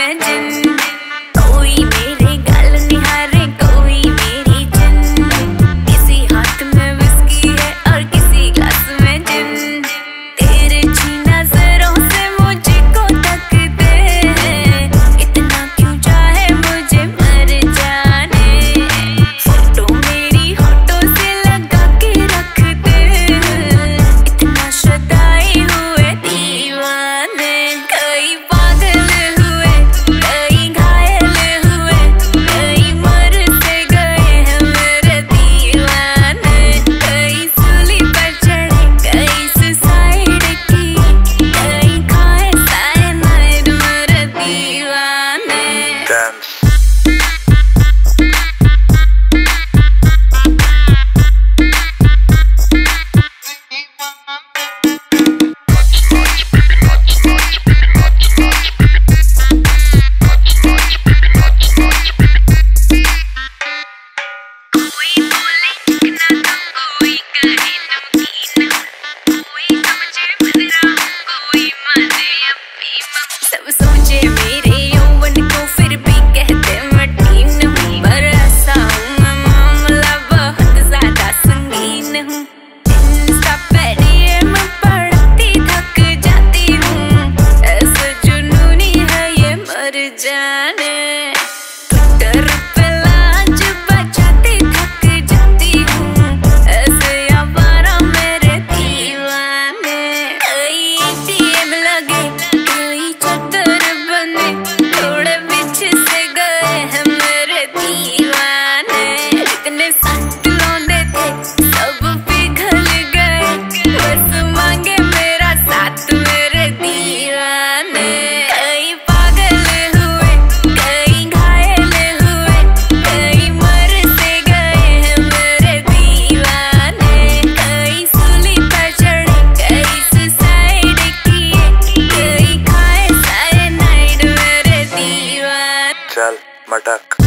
And. में हूँ Madak